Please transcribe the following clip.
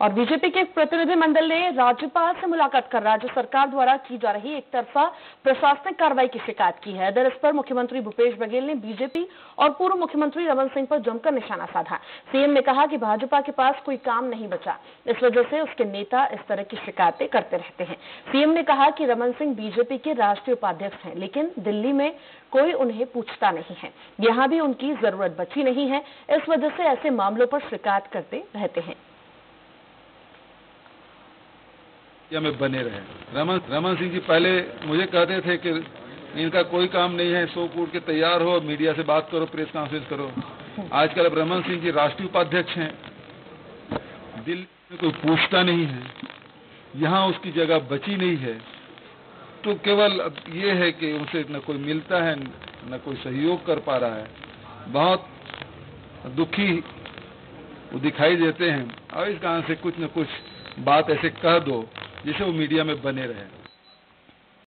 और बीजेपी के प्रतिनिधि मंडल ने राज्यपाल से मुलाकात कर राज्य सरकार द्वारा की जा रही एक तरफा प्रशासनिक कार्रवाई की शिकायत की है। दर इस पर मुख्यमंत्री भूपेश बघेल ने बीजेपी और पूर्व मुख्यमंत्री रमन सिंह पर जमकर निशाना साधा। सीएम ने कहा कि भाजपा के पास कोई काम नहीं बचा, इस वजह से उसके नेता इस तरह की शिकायतें करते रहते हैं। सीएम ने कहा कि रमन सिंह बीजेपी के राष्ट्रीय उपाध्यक्ष हैं, लेकिन दिल्ली में कोई उन्हें पूछता नहीं है। यहाँ भी उनकी ज़रूरत बची नहीं है, इस वजह से ऐसे मामलों पर शिकायत करते रहते हैं। या में बने रहे। रमन रमन सिंह जी, पहले मुझे कहते थे कि इनका कोई काम नहीं है सो कूट के तैयार हो, मीडिया से बात करो, प्रेस कॉन्फ्रेंस करो। आजकल अब रमन सिंह जी राष्ट्रीय उपाध्यक्ष हैं। दिल्ली में कोई पूछता नहीं है। यहाँ उसकी जगह बची नहीं है। तो केवल ये है कि उनसे न कोई मिलता है, न कोई सहयोग कर पा रहा है। बहुत दुखी वो दिखाई देते हैं। और इस कारण से कुछ न कुछ बात ऐसे कह दो। जिसे वो मीडिया में बने रहे।